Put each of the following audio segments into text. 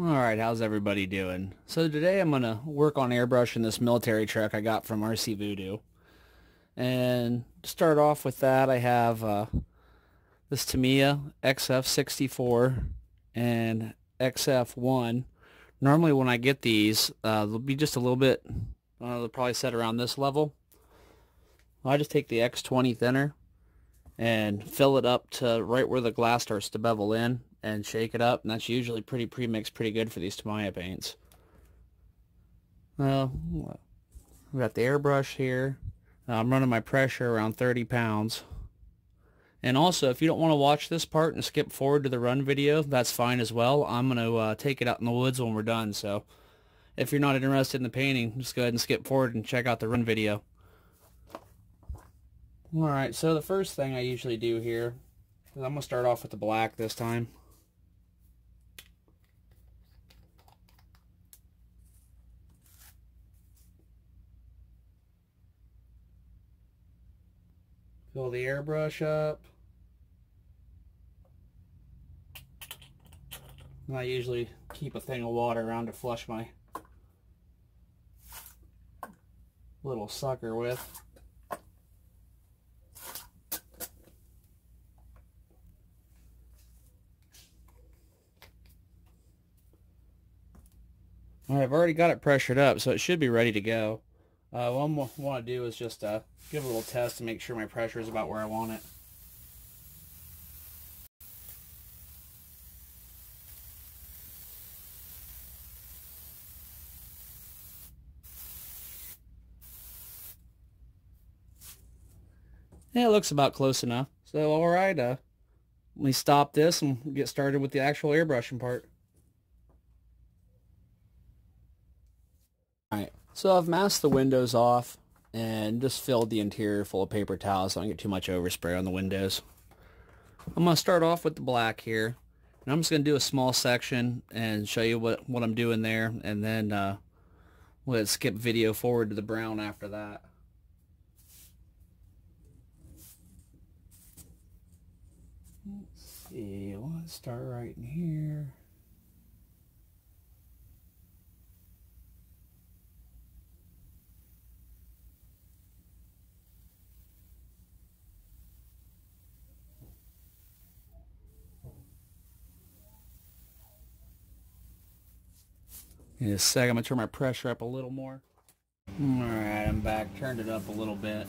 Alright, how's everybody doing? So today I'm going to work on airbrushing this military truck I got from RC Voodoo. And to start off with that, I have uh, this Tamiya XF64 and XF1. Normally when I get these, uh, they'll be just a little bit, uh, they'll probably set around this level. I just take the X20 thinner and fill it up to right where the glass starts to bevel in and shake it up, and that's usually pretty pre-mixed pretty good for these Tamiya paints. Well, we got the airbrush here. I'm running my pressure around 30 pounds. And also, if you don't want to watch this part and skip forward to the run video, that's fine as well. I'm going to uh, take it out in the woods when we're done, so if you're not interested in the painting, just go ahead and skip forward and check out the run video. Alright, so the first thing I usually do here is I'm going to start off with the black this time. Fill the airbrush up. And I usually keep a thing of water around to flush my little sucker with. I've already got it pressured up, so it should be ready to go. Uh, what I want to do is just uh, give a little test to make sure my pressure is about where I want it. Yeah, it looks about close enough. So, alright, uh, let me stop this and get started with the actual airbrushing part. Alright, so I've masked the windows off and just filled the interior full of paper towels so I don't get too much overspray on the windows. I'm going to start off with the black here. And I'm just going to do a small section and show you what, what I'm doing there. And then uh, we'll skip video forward to the brown after that. Let's see, let's start right in here. In a sec, I'm going to turn my pressure up a little more. Alright, I'm back. Turned it up a little bit.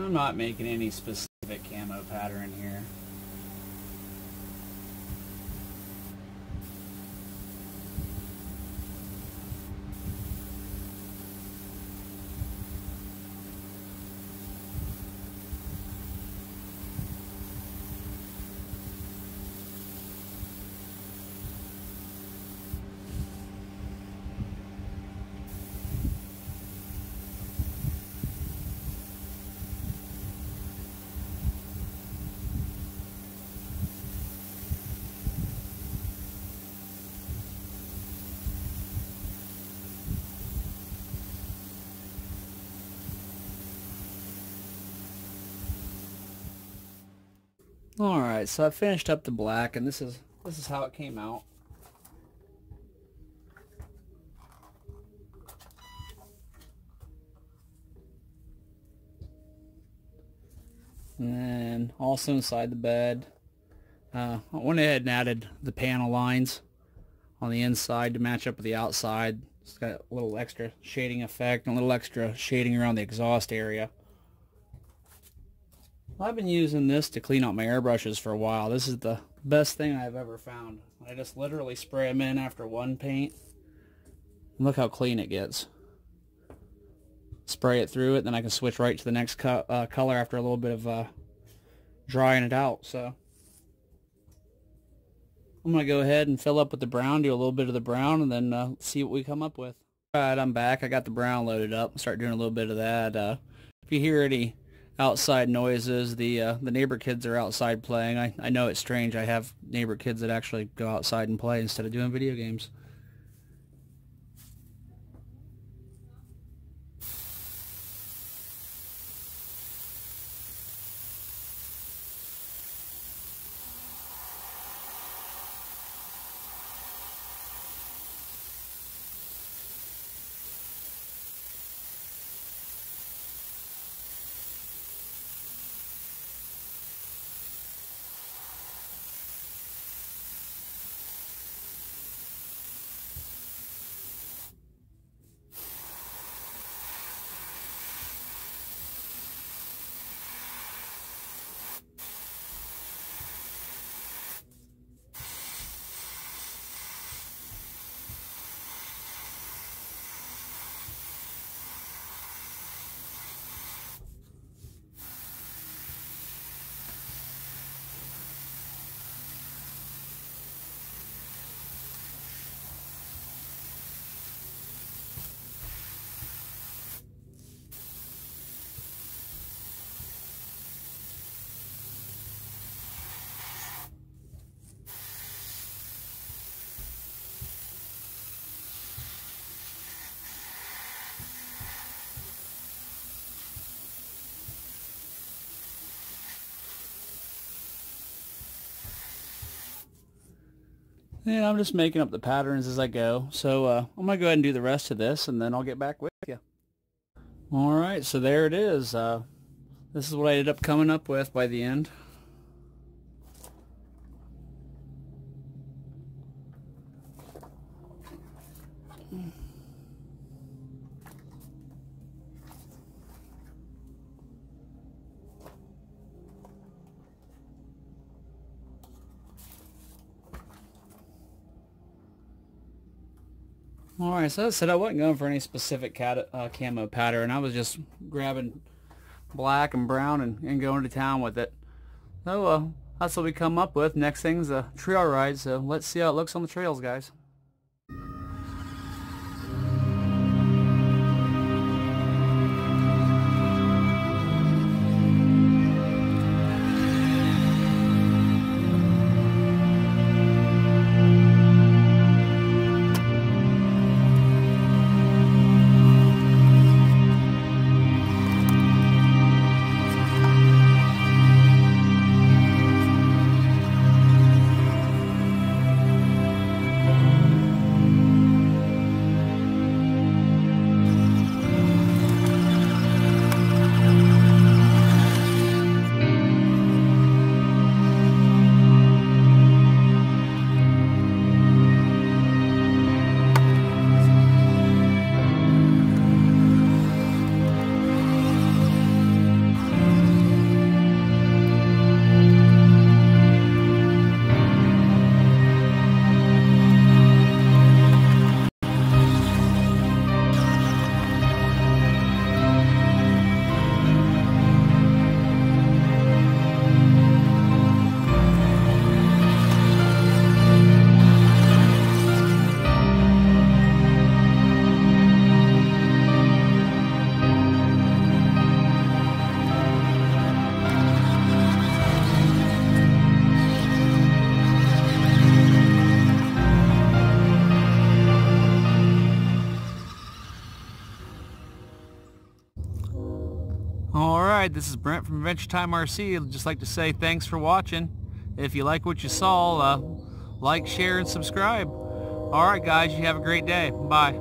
I'm not making any specific camo pattern here. So I finished up the black and this is this is how it came out. And then also inside the bed, uh, I went ahead and added the panel lines on the inside to match up with the outside. It's got a little extra shading effect and a little extra shading around the exhaust area. I've been using this to clean out my airbrushes for a while. This is the best thing I've ever found. I just literally spray them in after one paint. Look how clean it gets. Spray it through it, then I can switch right to the next co uh, color after a little bit of uh, drying it out. So, I'm going to go ahead and fill up with the brown, do a little bit of the brown, and then uh, see what we come up with. All right, I'm back. I got the brown loaded up. Start doing a little bit of that. Uh, if you hear any outside noises, the uh, the neighbor kids are outside playing. I, I know it's strange. I have neighbor kids that actually go outside and play instead of doing video games. And I'm just making up the patterns as I go. So uh, I'm going to go ahead and do the rest of this, and then I'll get back with you. All right, so there it is. Uh, this is what I ended up coming up with by the end. Alright, so I said I wasn't going for any specific cat, uh, camo pattern. I was just grabbing black and brown and, and going to town with it. So uh, that's what we come up with. Next thing's a trail ride, so let's see how it looks on the trails, guys. Alright, this is Brent from Adventure Time RC. I'd just like to say thanks for watching. If you like what you saw, uh, like, share, and subscribe. Alright guys, you have a great day. Bye.